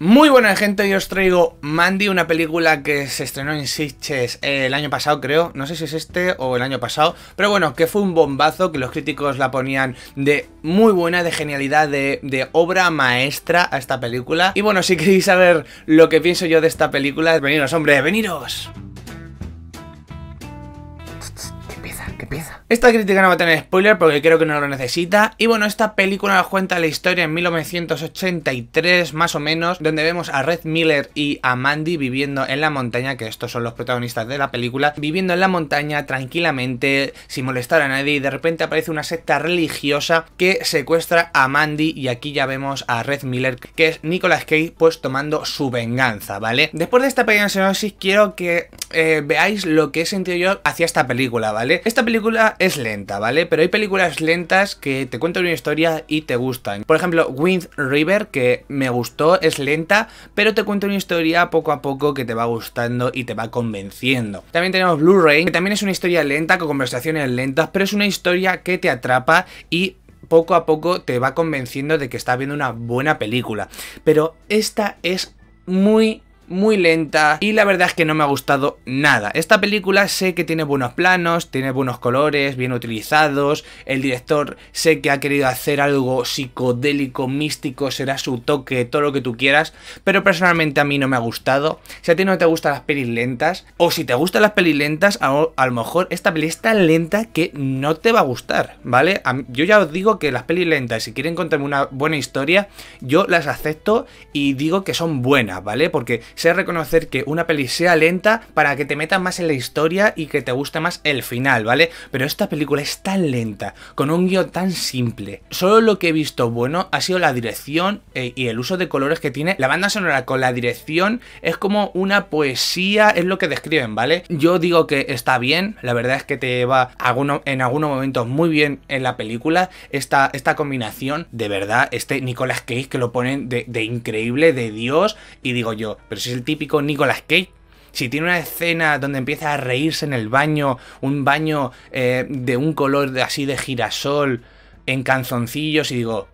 Muy buena gente, yo os traigo Mandy, una película que se estrenó en Sitges el año pasado creo, no sé si es este o el año pasado, pero bueno, que fue un bombazo, que los críticos la ponían de muy buena, de genialidad, de, obra maestra a esta película. Y bueno, si queréis saber lo que pienso yo de esta película, veniros hombre, veniros. Esta crítica no va a tener spoiler porque creo que no lo necesita. Y bueno, esta película nos cuenta la historia en 1983, más o menos, donde vemos a Red Miller y a Mandy viviendo en la montaña, que estos son los protagonistas de la película, viviendo en la montaña tranquilamente, sin molestar a nadie, y de repente aparece una secta religiosa que secuestra a Mandy, y aquí ya vemos a Red Miller, que es Nicolas Cage, pues tomando su venganza, ¿vale? Después de esta pequeña sinopsis, quiero que eh, veáis lo que he sentido yo hacia esta película, ¿vale? Esta película es lenta, ¿vale? Pero hay películas lentas que te cuentan una historia y te gustan. Por ejemplo, Wind River, que me gustó, es lenta, pero te cuenta una historia poco a poco que te va gustando y te va convenciendo. También tenemos Blue Rain, que también es una historia lenta, con conversaciones lentas, pero es una historia que te atrapa y poco a poco te va convenciendo de que estás viendo una buena película. Pero esta es muy muy lenta y la verdad es que no me ha gustado nada. Esta película sé que tiene buenos planos, tiene buenos colores, bien utilizados, el director sé que ha querido hacer algo psicodélico, místico, será su toque, todo lo que tú quieras, pero personalmente a mí no me ha gustado. Si a ti no te gustan las pelis lentas, o si te gustan las pelis lentas, a, lo mejor esta peli es tan lenta que no te va a gustar, ¿vale? yo ya os digo que las pelis lentas, si quieren contarme una buena historia, yo las acepto y digo que son buenas, ¿vale? Porque sé reconocer que una peli sea lenta para que te metas más en la historia y que te guste más el final, ¿vale? Pero esta película es tan lenta, con un guion tan simple. Solo lo que he visto bueno ha sido la dirección eh, y el uso de colores que tiene. La banda sonora con la dirección es como una poesía, es lo que describen, ¿vale? Yo digo que está bien, la verdad es que te va en algunos momentos muy bien en la película. Esta, esta combinación, de verdad, este Nicolas Cage que lo ponen de, de increíble, de Dios, y digo yo, pero si es el típico Nicolas Cage. Si tiene una escena donde empieza a reírse en el baño, un baño eh, de un color así de girasol, en canzoncillos, y digo,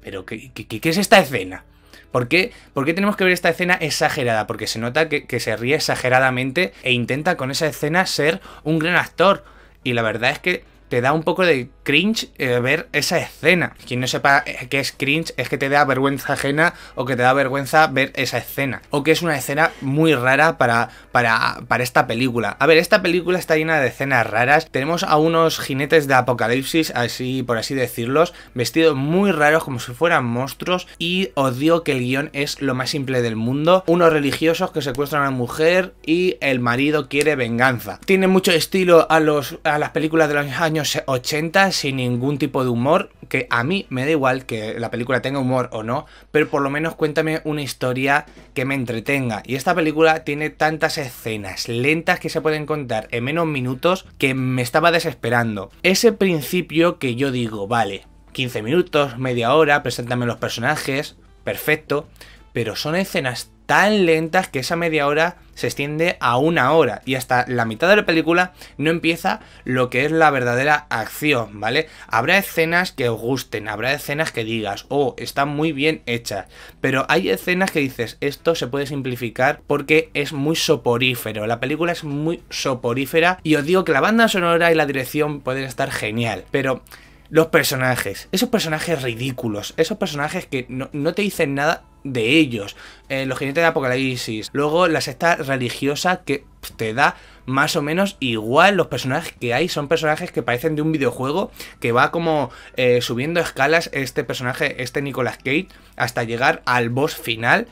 ¿pero qué, qué, es esta escena? ¿Por qué? ¿Por qué, tenemos que ver esta escena exagerada? Porque se nota que, se ríe exageradamente e intenta con esa escena ser un gran actor. Y la verdad es que te da un poco de cringe eh, ver esa escena. Quien no sepa eh, qué es cringe es que te da vergüenza ajena o que te da vergüenza ver esa escena. O que es una escena muy rara para, para, para esta película. A ver, esta película está llena de escenas raras. Tenemos a unos jinetes de apocalipsis, así por así decirlos, vestidos muy raros como si fueran monstruos. Y os digo que el guion es lo más simple del mundo. Unos religiosos que secuestran a una mujer y el marido quiere venganza. Tiene mucho estilo a, los, a las películas de los años años 80 sin ningún tipo de humor, que a mí me da igual que la película tenga humor o no, pero por lo menos cuéntame una historia que me entretenga. Y esta película tiene tantas escenas lentas que se pueden contar en menos minutos que me estaba desesperando. Ese principio que yo digo, vale, 15 minutos, media hora, preséntame los personajes, perfecto, pero son escenas tan lentas que esa media hora se extiende a una hora. Y hasta la mitad de la película no empieza lo que es la verdadera acción, ¿vale? Habrá escenas que os gusten, habrá escenas que digas, oh, están muy bien hechas, pero hay escenas que dices, esto se puede simplificar porque es muy soporífero, la película es muy soporífera y os digo que la banda sonora y la dirección pueden estar genial, pero los personajes, esos personajes ridículos, esos personajes que no, no te dicen nada de ellos, eh, los jinetes de Apocalipsis, luego la secta religiosa que te da más o menos igual los personajes que hay, son personajes que parecen de un videojuego, que va como eh, subiendo escalas este personaje, este Nicolas Cage, hasta llegar al boss final,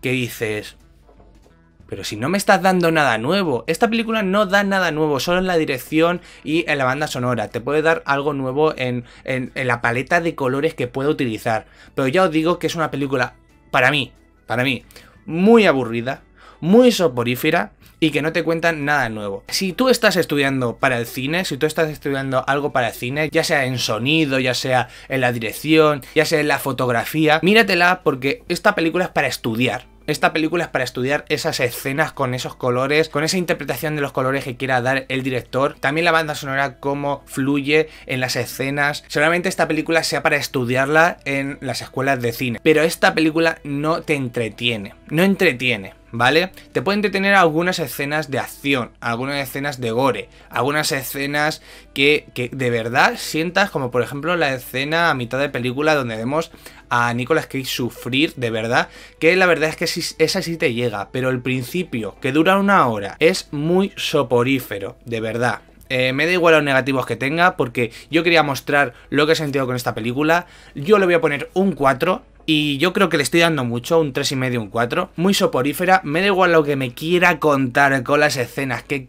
que dices, pero si no me estás dando nada nuevo, esta película no da nada nuevo, solo en la dirección y en la banda sonora. Te puede dar algo nuevo en, en, la paleta de colores que puede utilizar. Pero ya os digo que es una película para mí, para mí, muy aburrida, muy soporífera y que no te cuentan nada nuevo. Si tú estás estudiando para el cine, si tú estás estudiando algo para el cine, ya sea en sonido, ya sea en la dirección, ya sea en la fotografía, míratela porque esta película es para estudiar. Esta película es para estudiar esas escenas con esos colores, con esa interpretación de los colores que quiera dar el director. También la banda sonora, cómo fluye en las escenas. Seguramente esta película sea para estudiarla en las escuelas de cine. Pero esta película no te entretiene. No entretiene. ¿Vale? Te pueden detener algunas escenas de acción, algunas escenas de gore, algunas escenas que, que, de verdad sientas, como por ejemplo la escena a mitad de película donde vemos a Nicolas Cage sufrir de verdad, que la verdad es que esa sí te llega, pero el principio, que dura una hora, es muy soporífero, de verdad. Eh, me da igual los negativos que tenga porque yo quería mostrar lo que he sentido con esta película. Yo le voy a poner un 4 y yo creo que le estoy dando mucho, un 3,5, un 4. Muy soporífera, me da igual lo que me quiera contar con las escenas que,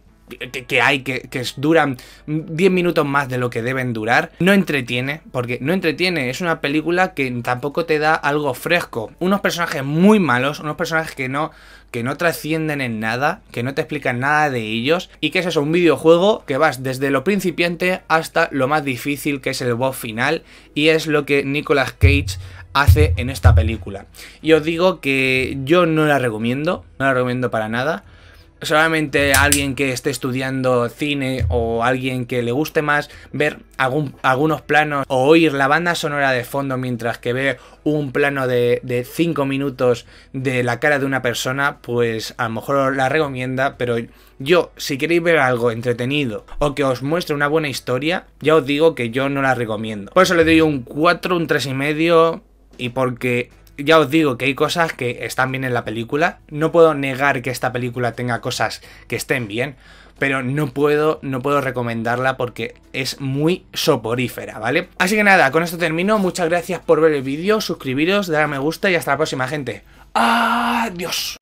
que, hay, que, que, duran 10 minutos más de lo que deben durar. No entretiene, porque no entretiene, es una película que tampoco te da algo fresco. Unos personajes muy malos, unos personajes que no que no trascienden en nada, que no te explican nada de ellos y que es eso, un videojuego que vas desde lo principiante hasta lo más difícil que es el boss final y es lo que Nicolas Cage hace en esta película. Y os digo que yo no la recomiendo, no la recomiendo para nada. Solamente alguien que esté estudiando cine o alguien que le guste más ver algún, algunos planos o oír la banda sonora de fondo mientras que ve un plano de 5 minutos de la cara de una persona, pues a lo mejor la recomienda, pero yo, si queréis ver algo entretenido o que os muestre una buena historia, ya os digo que yo no la recomiendo. Por eso le doy un 4, un 3,5 y porque ya os digo que hay cosas que están bien en la película. No puedo negar que esta película tenga cosas que estén bien, pero no puedo, no puedo recomendarla porque es muy soporífera, ¿vale? Así que nada, con esto termino. Muchas gracias por ver el vídeo, suscribiros, dar a me gusta y hasta la próxima, gente. ¡Adiós!